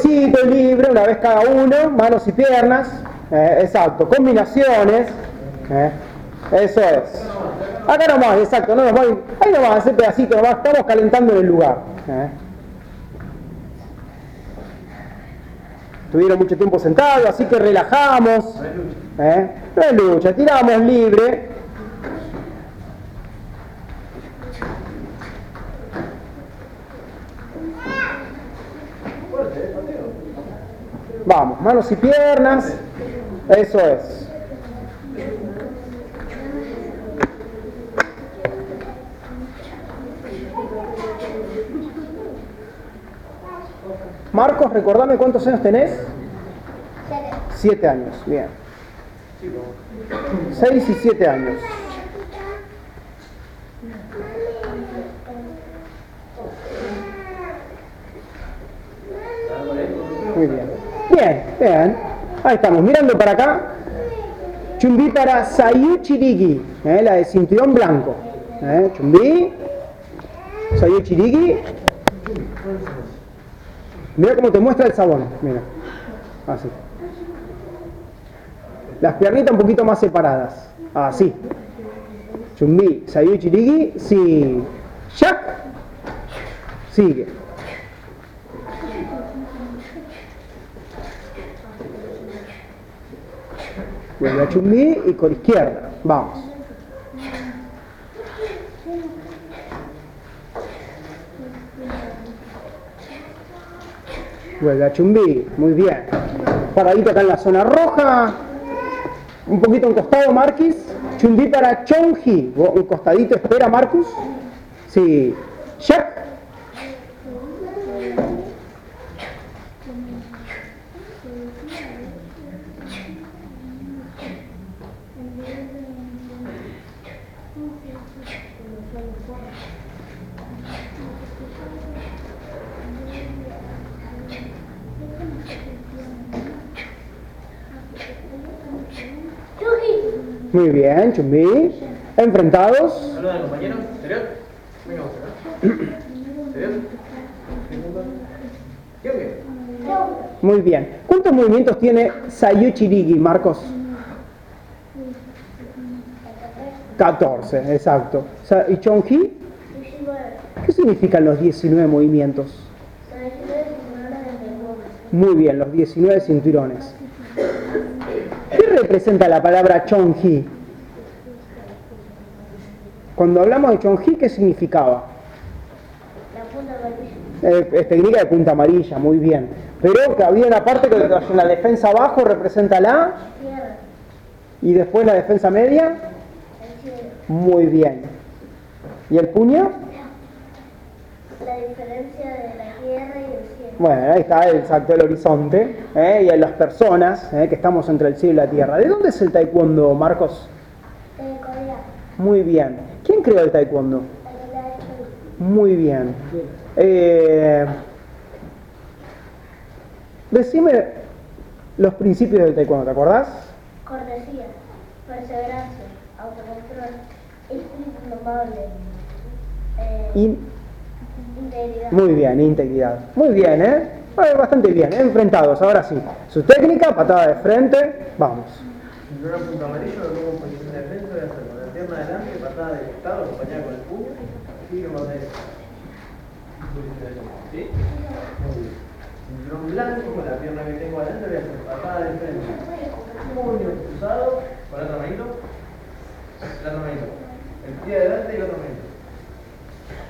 suavecito, libre, una vez cada uno, manos y piernas. Eh, exacto, combinaciones. eh, eso es. Acá nomás, exacto, no nos voy, ahí nomás, ese pedacito nomás, estamos calentando en el lugar. eh. Estuvieron mucho tiempo sentados, así que relajamos. ¿eh? No es lucha, tiramos libre. Vamos, manos y piernas. Eso es. Marcos, recordame cuántos años tenés. Siete años, bien. Seis y siete años. Muy bien. Bien. Ahí estamos, mirando para acá. Chumbi para Sayu Chirigi, ¿eh? la de cinturón blanco. ¿eh? Chumbi. Sayu Chirigi. Mira cómo te muestra el sabón. Mira. Así. Las piernitas un poquito más separadas. Así. Chumbi, Sayu Chirigi. Sí. Shak. Sigue. Vuelve a Chumbi y con izquierda. Vamos. Vuelve a Chumbi. Muy bien. Paradito acá en la zona roja. Un poquito encostado, Marquis. Chumbi para Chonji. Un costadito, espera, Marcus. Sí. Shak. Muy bien, Chumbi. Enfrentados. Saluda al compañero. ¿Exterior? Venga. ¿Exterior? ¿Qué o qué? Muy bien. ¿Cuántos movimientos tiene Sayu Chirigi, Marcos? 14, exacto. ¿Y Chonji? ¿Qué significan los 19 movimientos? Muy bien, los 19 cinturones. ¿Qué representa la palabra Chonji? Cuando hablamos de Chonji, ¿qué significaba? Eh, es técnica de punta amarilla, muy bien. Pero que había una parte que en la defensa abajo representa la y después la defensa media. Muy bien. ¿Y el puño? La diferencia de la tierra y el cielo. Bueno, ahí está el salto del horizonte ¿eh? y en las personas ¿eh? que estamos entre el cielo y la tierra. ¿De dónde es el taekwondo, Marcos? De Corea. Muy bien. ¿Quién creó el taekwondo? Muy bien. Eh, decime los principios del taekwondo, ¿te acordás? cortesía, perseverancia, autocontrol, espíritu indomable, In- integridad. Muy bien, integridad. Muy bien, ¿eh? Bastante bien, ¿eh? enfrentados, ahora sí. Su técnica, patada de frente, vamos. Cinturón punto amarillo, lo pongo en posición de defensa, voy a hacer con la pierna adelante, patada de costado, acompañada con el puño, y con de posición de defensa. ¿Sí? Muy bien. Cinturón blanco, con la pierna que tengo adelante, voy a hacer patada de frente. Puño cruzado, con la otra manito, la otra manito. El pie adelante y otra manito. ¿Sí? Y la otra.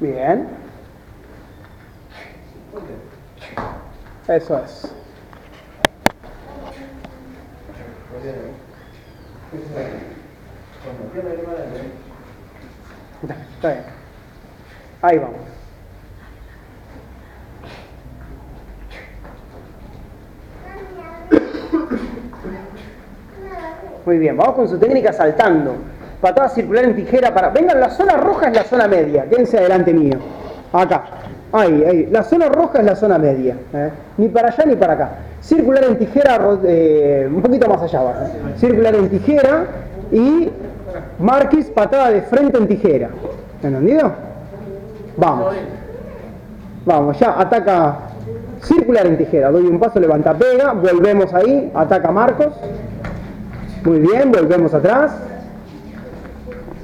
Bien. Eso es. Está bien. Ahí vamos. Muy bien, vamos con su técnica saltando. Patada circular en tijera para... Vengan, la zona roja es la zona media. Quédense adelante mío. Acá. Ahí, ahí. La zona roja es la zona media. ¿eh? Ni para allá ni para acá. Circular en tijera, eh, un poquito más allá abajo. Circular en tijera y Marquis patada de frente en tijera. ¿Entendido? Vamos. Vamos, ya ataca circular en tijera. Doy un paso, levanta, pega. Volvemos ahí. Ataca Marcos. Muy bien, volvemos atrás.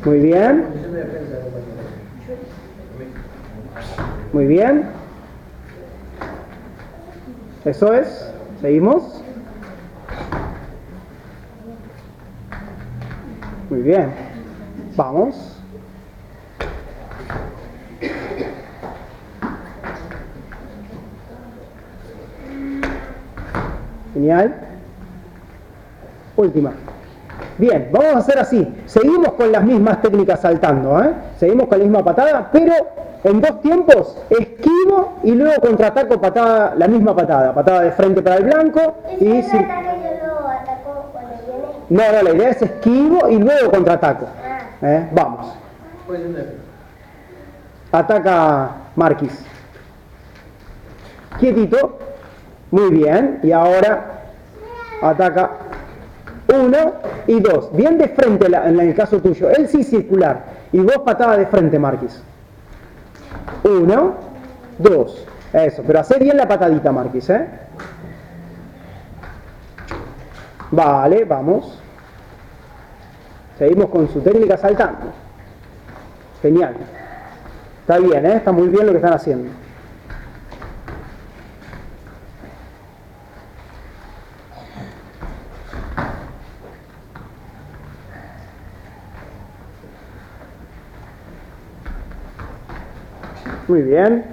Muy bien. Muy bien. Eso es. Seguimos. Muy bien. Vamos. Genial. Última. Bien, vamos a hacer así. Seguimos con las mismas técnicas saltando, ¿eh? Seguimos con la misma patada, pero en dos tiempos, esquivo y luego contraataco patada, la misma patada. Patada de frente para el blanco y... Si? No, no, la idea es esquivo y luego contraataco. Ah. ¿Eh? Vamos. Ataca Marquis. Quietito. Muy bien. Y ahora ataca uno y dos. Bien de frente en el caso tuyo. Él sí circular. Y vos patada de frente, Marquis. Uno, dos. Eso. Pero hace bien la patadita, Marquis, ¿eh? Vale, vamos. Seguimos con su técnica saltando. Genial. Está bien, ¿eh? Está muy bien lo que están haciendo. Muy bien.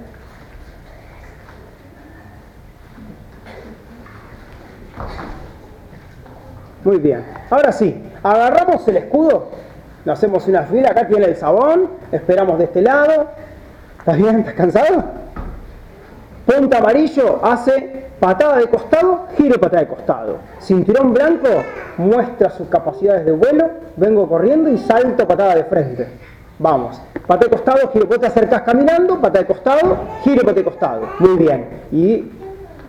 Muy bien. Ahora sí, agarramos el escudo, le hacemos una fila, acá tiene el sabón, esperamos de este lado. ¿Estás bien? ¿Estás cansado? Punta amarillo hace patada de costado, giro patada de costado. Cinturón blanco muestra sus capacidades de vuelo, vengo corriendo y salto patada de frente. Vamos, patada de costado, giro, vos te acercás caminando, patada de costado, giro patada de costado. Muy bien. Y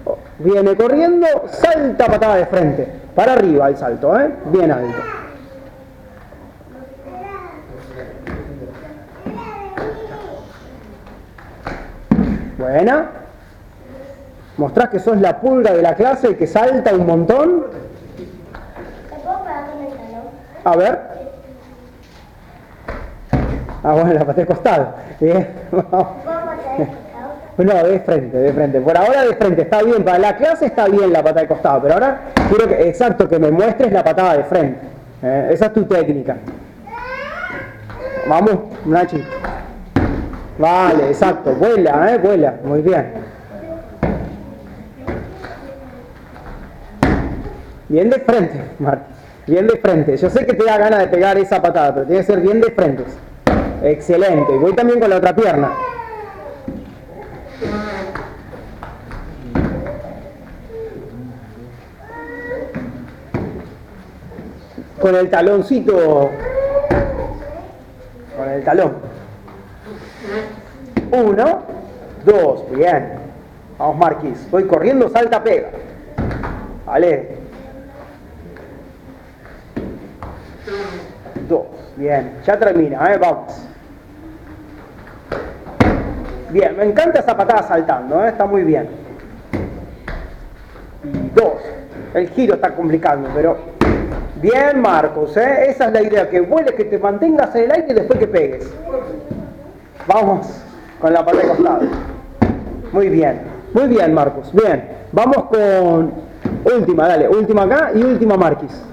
oh, viene corriendo, salta patada de frente. Para arriba el salto, ¿eh? Bien alto. Buena. Mostrás que sos la pulga de la clase y que salta un montón. A ver. Ah, bueno, la patada de costado. Bien. ¿Puedo patear el costado? No, de frente, de frente. Por ahora de frente, está bien. Para la clase está bien la patada de costado, pero ahora quiero que, exacto, que me muestres la patada de frente. Eh, esa es tu técnica. Vamos, Nachi. Vale, exacto. Vuela, eh, vuela. Muy bien. Bien de frente, Marti. Bien de frente. Yo sé que te da ganas de pegar esa patada, pero tiene que ser bien de frente. Excelente. Y voy también con la otra pierna. Con el taloncito. Con el talón. Uno, dos, bien. Vamos, Marquis. Voy corriendo, salta, pega. Vale. Dos, bien. Ya termina, ¿eh? Vamos. Bien, me encanta esa patada saltando, ¿eh? está muy bien. Y dos. El giro está complicando, pero bien, Marcos, ¿eh? esa es la idea, que vueles, que te mantengas en el aire y después que pegues. Vamos con la patada de costado. Muy bien, muy bien, Marcos, bien. Vamos con última, dale, última acá y última Marquis.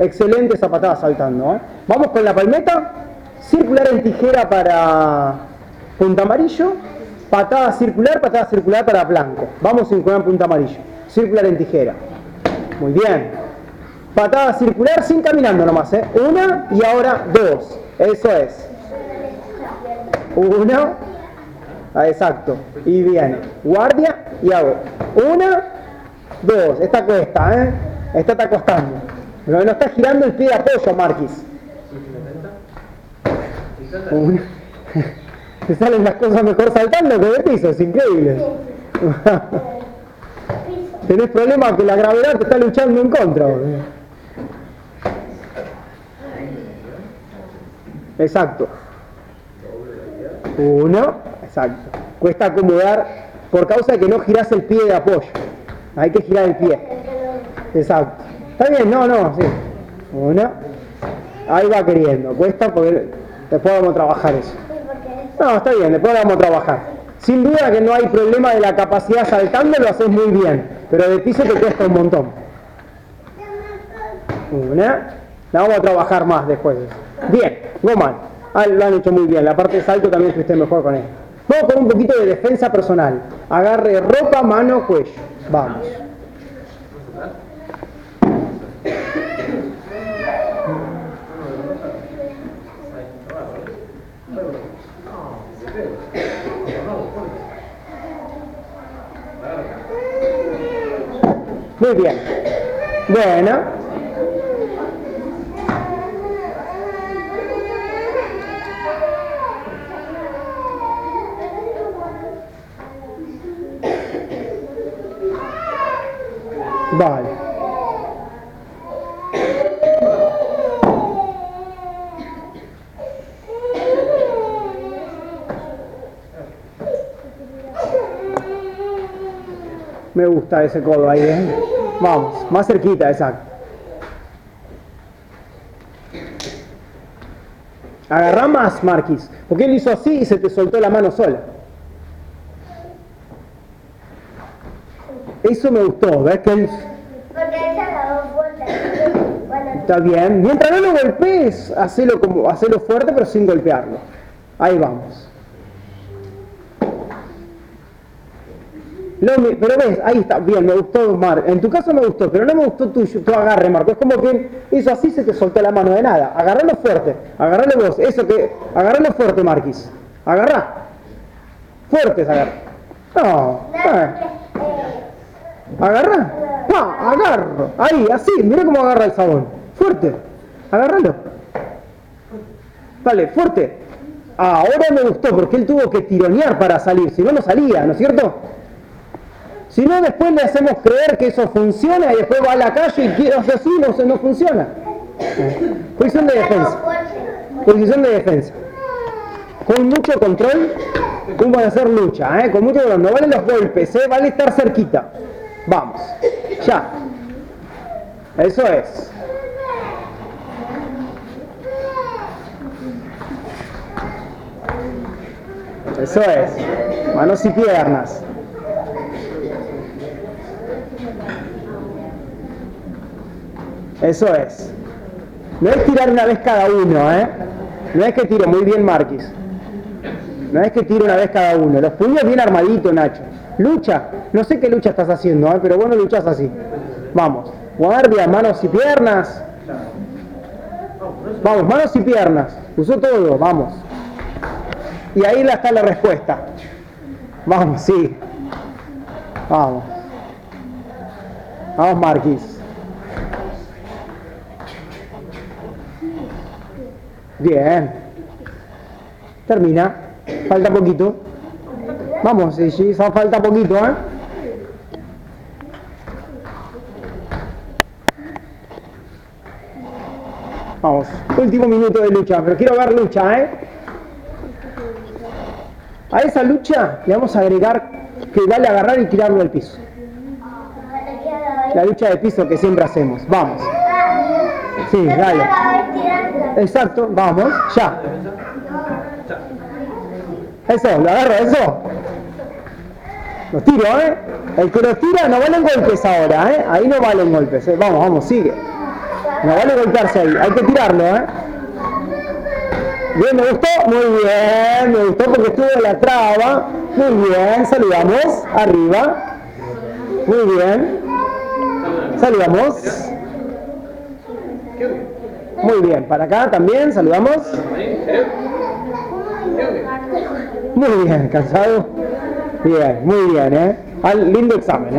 Excelente esa patada saltando. ¿eh? Vamos con la palmeta. Circular en tijera para punta amarillo. Patada circular, patada circular para blanco. Vamos circular en punta amarillo. Circular en tijera. Muy bien. Patada circular sin caminando nomás. ¿eh? Una y ahora dos. Eso es. Uno. Ah, exacto. Y viene. Guardia y hago. Una, dos. Esta cuesta, ¿eh? Esta está costando. Pero no está girando el pie de apoyo, Marquis. Una. Te salen las cosas mejor saltando que de piso, es increíble. Tenés problemas que la gravedad te está luchando en contra. Exacto. Uno, exacto. Cuesta acomodar por causa de que no girás el pie de apoyo. Hay que girar el pie. Exacto. Está bien, no, no, sí. Uno. Ahí va queriendo. Cuesta porque después vamos a trabajar eso. No, está bien, después vamos a trabajar. Sin duda que no hay problema de la capacidad saltando, lo haces muy bien. Pero de piso te cuesta un montón. Una. La vamos a trabajar más después. Bien, Goman. Ah, lo han hecho muy bien. La parte de salto también estuviste mejor con él. Vamos con un poquito de defensa personal. Agarre ropa, mano, cuello. Vamos. Muy bien. Bueno. Vale. Me gusta ese codo ahí, ¿eh? Vamos, más cerquita, exacto. Agarrá más, Marquis, porque él hizo así y se te soltó la mano sola. Eso me gustó, ¿ves? Que él Porque él se acabó fuerte. Bueno, está bien. Mientras no lo golpees, hacelo, como, hacelo fuerte, pero sin golpearlo. Ahí vamos. Lo mi- pero ves, ahí está, bien, me gustó Mar. En tu caso me gustó, pero no me gustó tu, tu agarre, Marco. Es como que hizo así se te soltó la mano de nada. Agarralo fuerte, agarralo vos. Eso que, agarralo fuerte, Marquis. Agarrá. Fuerte es agarra. No, no, eh. Pa, agarro. Ahí, así. Mira cómo agarra el sabón. Fuerte. Agárralo. Dale, fuerte. Ahora me gustó porque él tuvo que tironear para salir. Si no, no salía, ¿no es cierto? Si no, después le hacemos creer que eso funciona y después va a la calle y quiere hacer así, no, funciona. Posición de defensa. Posición de defensa. Con mucho control, ¿cómo hacer lucha? ¿eh? Con mucho control. No valen los golpes, ¿eh? vale estar cerquita. Vamos. Ya. Eso es. Eso es. Manos y piernas. Eso es. No es tirar una vez cada uno, ¿eh? No es que tiro, muy bien Marquis. No es que tiro una vez cada uno. Los puños bien armaditos, Nacho. Lucha. No sé qué lucha estás haciendo, ¿eh? pero bueno, luchas así. Vamos. Guardia, manos y piernas. Vamos, manos y piernas. Usó todo, vamos. Y ahí está la respuesta. Vamos, sí. Vamos. Vamos, Marquis. Bien. Termina. Falta poquito. Vamos, sí, sí, falta poquito, ¿eh? Vamos, último minuto de lucha, pero quiero ver lucha, ¿eh? A esa lucha le vamos a agregar que vale agarrar y tirarlo al piso. La lucha de piso que siempre hacemos. Vamos. Sí, dale. Exacto, vamos, ya. Eso, lo agarro, eso. Los tiro, ¿eh? El que los tira no valen golpes ahora, ¿eh? Ahí no valen golpes, ¿eh? Vamos, vamos, sigue. No vale golpearse ahí, hay que tirarlo, ¿eh? Bien, me gustó, muy bien, me gustó porque estuvo en la traba. Muy bien, saludamos, arriba. Muy bien. Saludamos. Muy bien, para acá también, saludamos. Muy bien, cansado. Bien, muy bien, ¿eh? Al lindo examen, ¿eh?